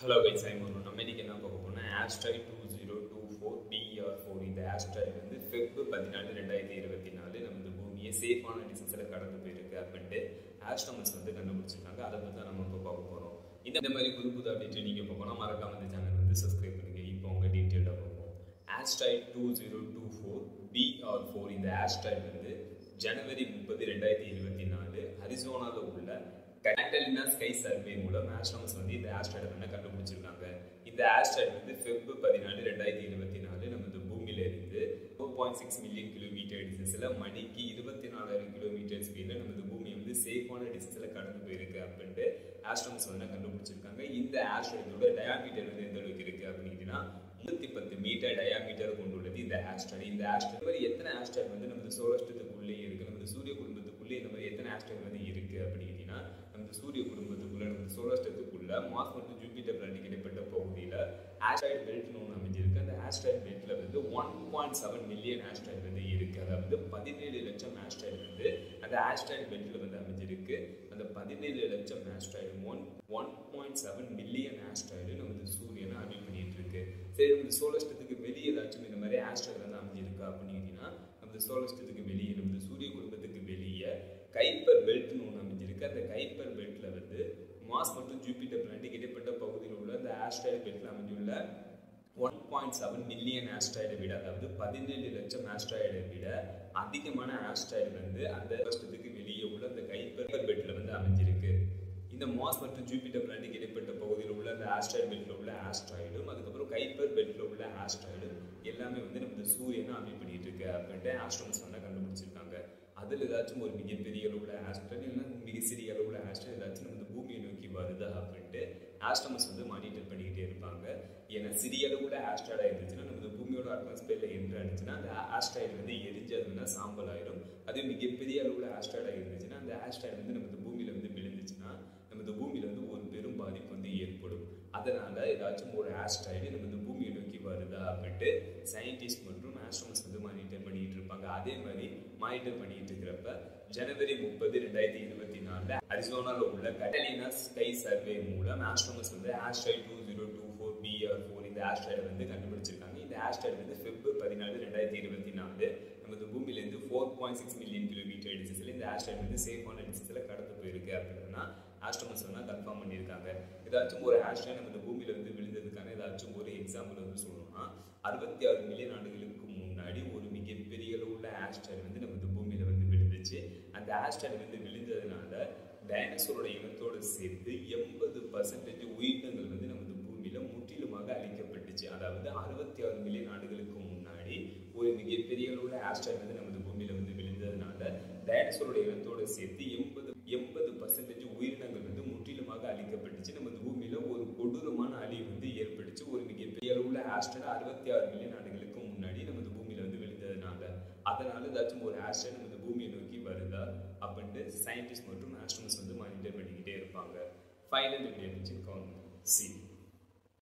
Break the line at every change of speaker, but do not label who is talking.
Hello guys I'm ஒன்று நம்ம இன்னைக்கு என்ன பார்க்க போனால் asteroid two zero two four PR four இந்த ஆஸ்ட்ராய்ட் வந்து ஃபெப் பதினாலு ரெண்டாயிரத்தி இருபத்தி நாலு நம்ம பூமியை சேஃபான டிஸ்டன்ஸில் கடந்து போயிருக்கு அப்படின்ட்டு ஆஸ்ட்ரோமன்ஸ் வந்து கண்டுபிடிச்சிருக்காங்க. அதை பற்றி தான் நம்ம இப்போ பார்க்க போகிறோம் இந்த மாதிரி புது புது அப்டேட் நீங்கள் பார்க்கணும் மறக்காம இந்த சேனல் வந்து சப்ஸ்கிரைப் பண்ணுங்கள் இப்போ உங்கள் டீட்டெயிலாக பார்ப்போம். Asteroid two zero two four BR four இந்த ஆஸ்ட்ராய்ட் வந்து ஜனவரி முப்பது ரெண்டாயிரத்தி இருபத்தி நாலு அரிசோனாவில் உள்ள கேட்டலினா ஸ்கை சர்வே மூலம் ஆஸ்ட்ரோமஸ் வந்து இந்த ஆஸ்ட்ராய்டை வந்து கண்டுபிடிச்சிருக்காங்க. இந்த ஆஸ்ட்ராய்டு வந்து ஃபெப் பதினாலு ரெண்டாயிரத்தி இருபத்தி நாலு நமது பூமியில இருந்து four point six million kilometre டிஸ்டன்ஸில் மணிக்கு இருபத்தி நாலாயிரம் கிலோமீட்டர் ஸ்பீடில் நமது பூமி வந்து சேஃபான டிஸ்டன்ஸில் கடந்து போயிருக்கு அப்படின்ட்டு ஆஸ்ட்ரோமஸ் வந்து கண்டுபிடிச்சிருக்காங்க. இந்த ஆஸ்ட்ராய்டோட டயாமீட்டர் வந்து எந்த அளவுக்கு இருக்கு அப்படின்னா முன்னூத்தி பத்து மீட்டர் டயாமீட்டர் கொண்டுள்ளது இந்த ஆஸ்ட்ராய்டு இந்த ஆஸ்ட்ராய்டு மாதிரி எத்தனை ஆஸ்ட்ராய்டு வந்து நமது சோழஷ்டத்துக்குள்ளேயே இருக்கு நமது சூரிய குடும்பத்துக்குள்ளேயே இந்த மாதிரி எத்தனை ஆஸ்ட்ராய்டு வந்து இருக்கு அப்படின்னா சூரிய குடும்பத்துக்குள்ள நம்ம சோலஸ்டத்துக்குள்ள மாஸ் மற்றும் ஜூபிட்டர் பிளானட் இடைப்பட்ட பகுதியில் ஆஸ்ட்ராய்டு பெல்ட்னு ஒன்று அமைஞ்சிருக்கு. அந்த ஆஸ்ட்ராய்டு பெல்ட்ல வந்து one point seven million asteroid வந்து இருக்கு. அதாவது பதினேழு லட்சம் ஆஸ்ட்ராய்டு வந்து அந்த ஆஸ்ட்ராய்டு பெல்ட்ல வந்து அமைஞ்சிருக்கு. அந்த பதினேழு லட்சம் asteroid one one point seven million asteroid வந்து சூரியனை அமல் பண்ணிட்டு இருக்கு. சரி நம்ம சோலஸ்டத்துக்கு வெளியே ஏதாச்சும் இந்த மாதிரி ஆஸ்ட்ராய்டு வந்து அமைஞ்சிருக்கா அப்படின்னா நம்ம சோலஸ்டத்துக்கு வெளியே நம்ம சூரிய குடும்பத்தை வெளியே கைப்பர் பெல்ட்னு ஒன்று அமைஞ்சிருக்கு அந்த கைப்பர் பெல்ட்ல வந்து மாஸ் மற்றும் ஜூபிட்டர் பிளானட்டுக்கு இடைப்பட்ட பகுதியில் உள்ள அந்த ஆஸ்ட்ராய்டு பெல்ட்ல அமைஞ்சுள்ள ஒன் பாயிண்ட் செவன் மில்லியன் ஆஸ்ட்ராய்டை விட அதாவது பதினேழு லட்சம் ஆஸ்ட்ராய்டை விட அதிகமான ஆஸ்ட்ராய்டு வந்து அந்த வருஷத்துக்கு வெளியே உள்ள அந்த கைப்பர் பெட்டில் வந்து அமைஞ்சிருக்கு. இந்த மாஸ் மற்றும் ஜூபிட்டர் பிளானட்டுக்கு இடைப்பட்ட பகுதியில் உள்ள அந்த ஆஸ்ட்ராய்டு பெட்டில் உள்ள ஆஸ்ட்ராய்டும் அதுக்கப்புறம் கைப்பர் பெட்டில் உள்ள ஆஸ்ட்ராய்டும் எல்லாமே வந்து நமது சூரியனை அமை பண்ணிட்டு இருக்கு. அப்படின்ட்டு ஆஸ்ட்ரோன்ஸ் வந்து கண்டுபிடிச்சிருக்காங்க. அதில் ஏதாச்சும் ஒரு மிகப்பெரிய அளவில் ஆஸ்ட்ராய்டு இல்லைன்னா மிக சிறிய அளவுல ஆஸ்ட்ராய்டு ஏதாச்சும் நமது பூமியை நோக்கி வருதா அப்படின்ட்டு ஆஸ்ட்ரோமஸ் வந்து மானிட்டர் சிறிய அளவு கூட ஆஸ்ட்ராய்டாக இருந்துச்சுன்னா நமது பூமியோட அட்மாஸ்பியரில் என்று அடிச்சுன்னா அந்த ஆஸ்ட்ராய்டு வந்து எரிஞ்சதுன்னா சாம்பல் ஆயிரும் அதே மிகப்பெரிய அளவில் ஆஸ்ட்ராய்டாக இருந்துச்சுன்னா அந்த ஆஸ்ட்ராய்டு வந்து நமது பூமியில் வந்து விழுந்துச்சுன்னா நமது பூமியில் வந்து ஒரு பெரும் பாதிப்பு வந்து ஏற்படும். அதனால் ஏதாச்சும் ஒரு ஆஸ்ட்ராய்டு நமது பூமியை நோக்கி வருதா அப்படின்ட்டு சயின்டிஸ்ட் மற்றும் ஆஸ்ட்ரோமஸ் வந்து மானிட்டர் பண்ணிட்டு இருப்பாங்க. அதே மாதிரி மானிட்டர் பண்ணிட்டு இருக்கிறப்ப ஜனவரி முப்பது ரெண்டாயிரத்தி இருபத்தி நாலில் அரிசோனால உள்ள கட்டலினா ஸ்கை சர்வே மூலம் ஆஸ்ட்ரோமஸ் வந்து ஆஸ்ட்ராய்டு டூ ஜீரோ டூ இந்த ஆஸ்ட்ராய்டு வந்து கண்டுபிடிச்சிருக்காங்க. இந்த ஆஸ்ட்ராய்டு வந்து ஃபெப் பதினாலு ரெண்டாயிரத்தி இருபத்தி நாலு நமது பூமியிலேருந்து four point six million kilometre டிஸ்டன்ஸில் இந்த ஆஸ்ட்ராய்டு வந்து சேஃபான டிஸ்டன்ஸில் கடந்து போயிருக்கு அப்படின்னா ஆஸ்ட்ரோமஸ் வந்து கன்ஃபார்ம் பண்ணியிருக்காங்க. ஏதாச்சும் ஒரு ஆஸ்ட்ராய்டு நமது பூமியில வந்து விழுந்ததுக்கான ஏதாச்சும் ஒரு எக்ஸாம்பிள் வந்து சொல்லணும்னா அறுபத்தி ஆறு மில்லியன் ஆண்டுகளுக்கு முன்னாடி ஒரு மிகப்பெரிய உள்ள ஆஸ்ட்ராய்டு வந்து நமது பூமியில வந்து விழுந்துச்சு. அந்த ஆஸ்ட்ராய்டு வந்து விழுந்ததுனால டைனோசரோட இனத்தோடு சேர்த்து எண்பது பர்சன்டேஜ் உயிரினங்கள் வந்து நமது பூமியில முற்றிலுமாக அழிக்கப்பட்டுச்சு அதாவது அறுபத்தி ஆறு மில்லியன் ஆண்டுகளுக்கு முன்னாடி ஒரு மிகப்பெரிய அளவுல ஆஸ்ட்ராய்டு வந்து நமது பூமியில வந்து விழுந்ததுனால டைனோசரோட இனத்தோடு சேர்த்து எண்பது எண்பது பர்சன்டேஜ் உயிரினங்கள் வந்து முற்றிலுமாக அழிக்கப்பட்டுச்சு. நமது பூமியில ஒரு கொடூரமான அழிவு வந்து ஏற்பட்டுச்சு. ஒரு மிகப்பெரிய அளவுல ஆஸ்ட்ராய்டு அறுபத்தி ஆறு மில்லியன் ஆண்டுகளுக்கு முன்னாடி நமது பூமியில வந்து விழுந்ததுனால. அதனால ஏதாச்சும் ஒரு ஆஸ்ட்ராய்டு நமது பூமியை நோக்கி வருதா அப்படின்ட்டு சயின்டிஸ்ட் மற்றும் ஆஸ்ட்ரோமஸ் வந்து மானிட்டர் பண்ணிக்கிட்டே இருப்பாங்க. ஃபைனல் எப்படி இருந்துச்சு சி